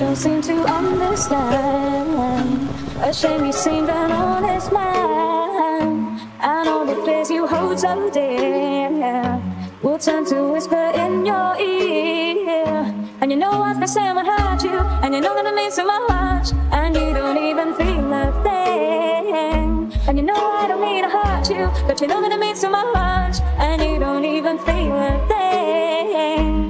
don't seem to understand. A shame you seemed an honest man. And all the fears you hold so dear will turn to whisper in your ear. And you know they say would hurt you, and you know that it means so much, and you don't even feel a thing. And you know I don't mean to hurt you, but you know that it means so much, and you don't even feel a thing.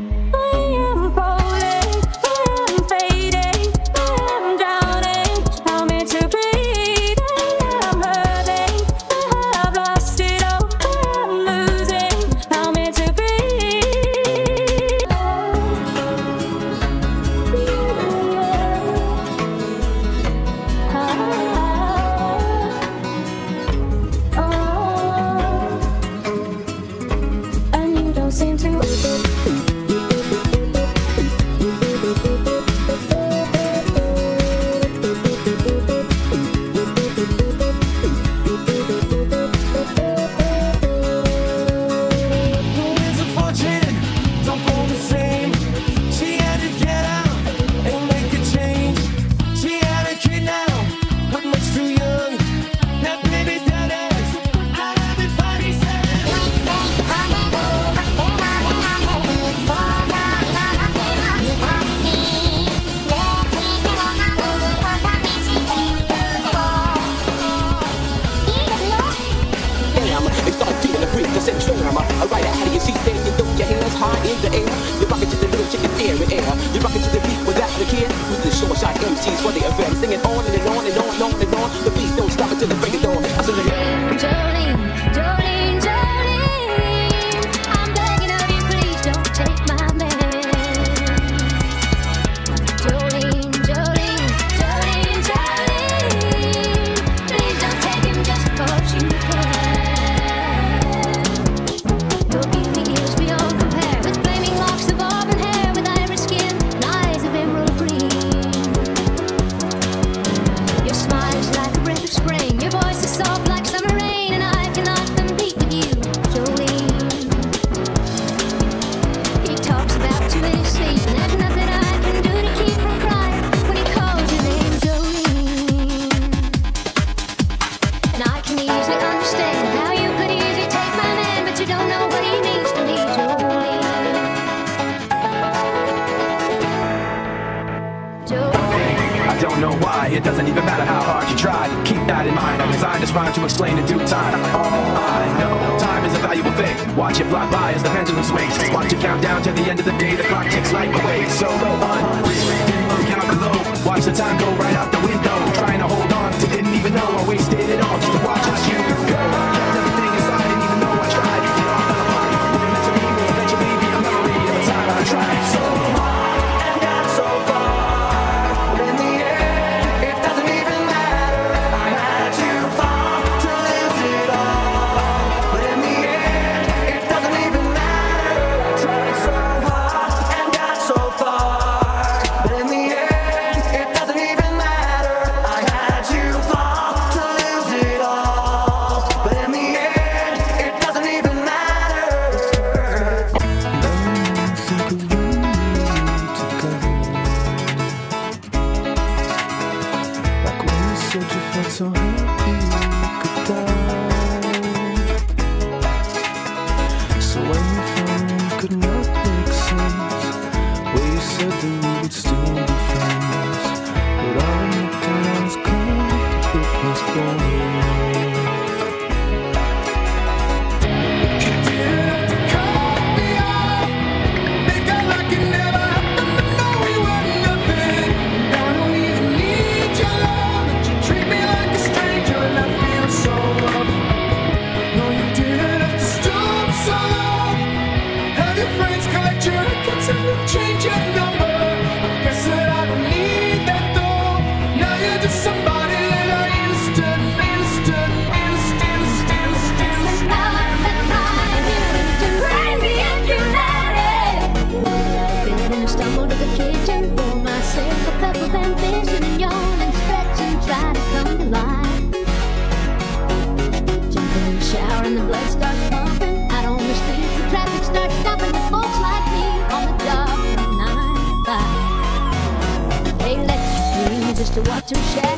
effect, singing all in the know why. It doesn't even matter how hard you try. Keep that in mind. I designed this rhyme to explain in due time. All I know, time is a valuable thing. Watch it fly by as the pendulum swings. Watch it count down to the end of the day. The clock takes life away. So go on, count below. Watch the time go right out the window. Just a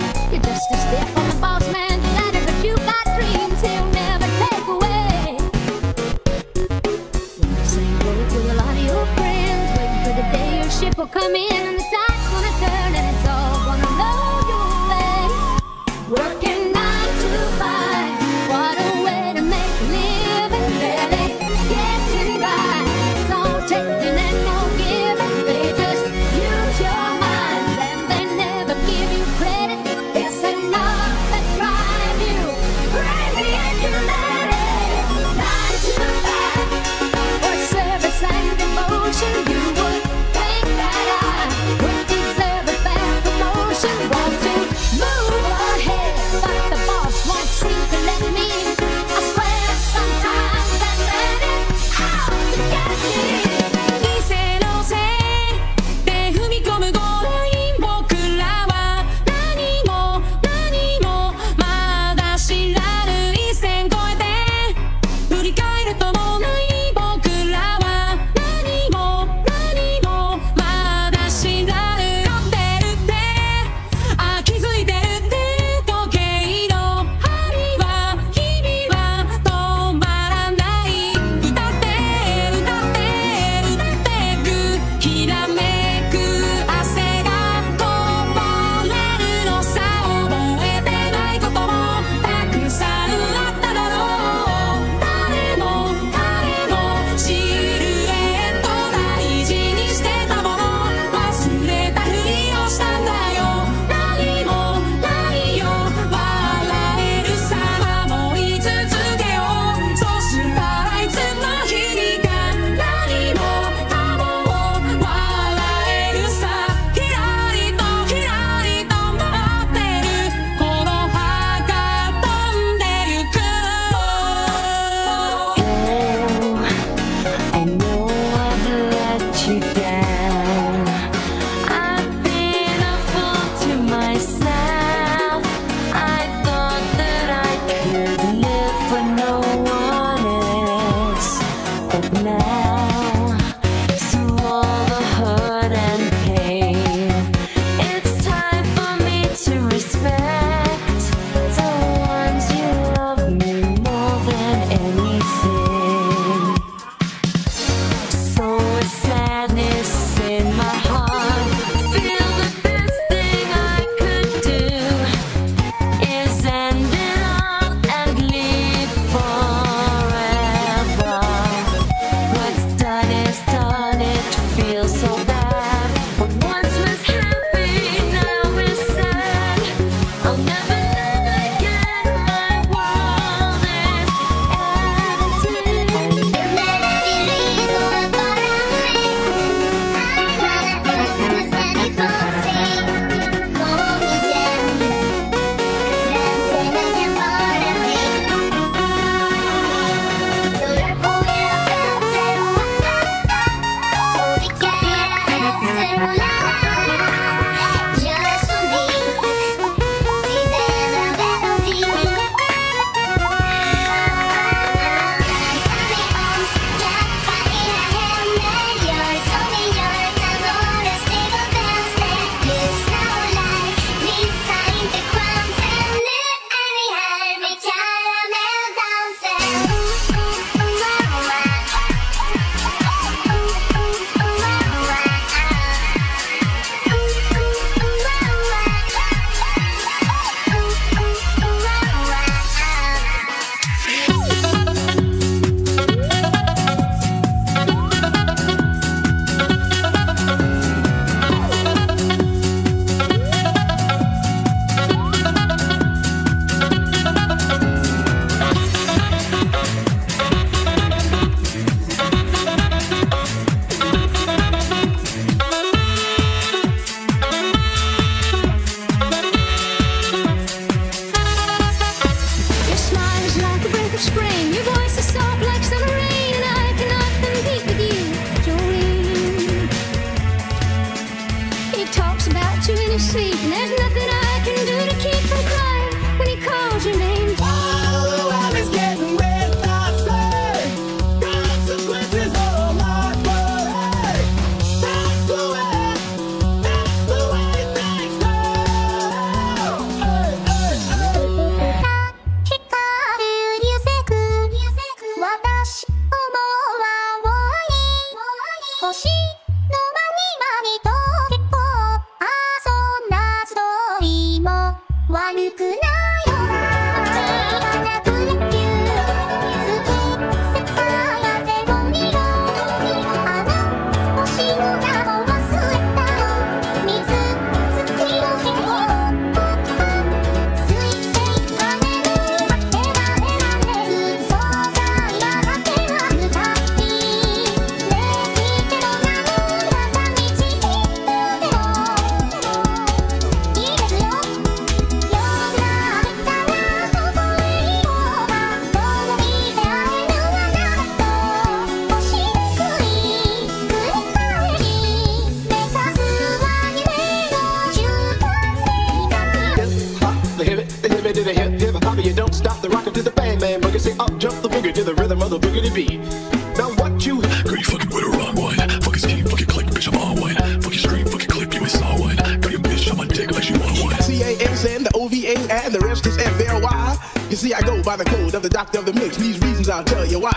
by the code of the doctor of the mix. These reasons I'll tell you why.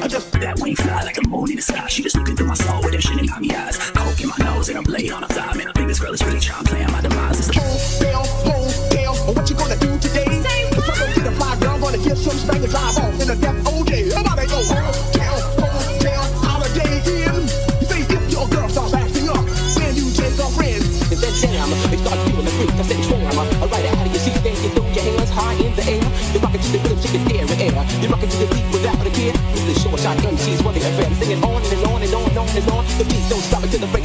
I just that wing fly like a moon in the sky. She just looking through my soul with her shit in my eyes. Coke in my nose and I'm laid on a thigh. Man, I think this girl is really trying to play on my demise. It's a hotel, hotel, what you gonna do today? Say if I don't get a fly girl, I'm gonna get some spank and drive off in a death OJ. You're rocking to the beat without a care. With the short shot MCs running FM, singing on and on and on and on and on. The beat don't stop until the break.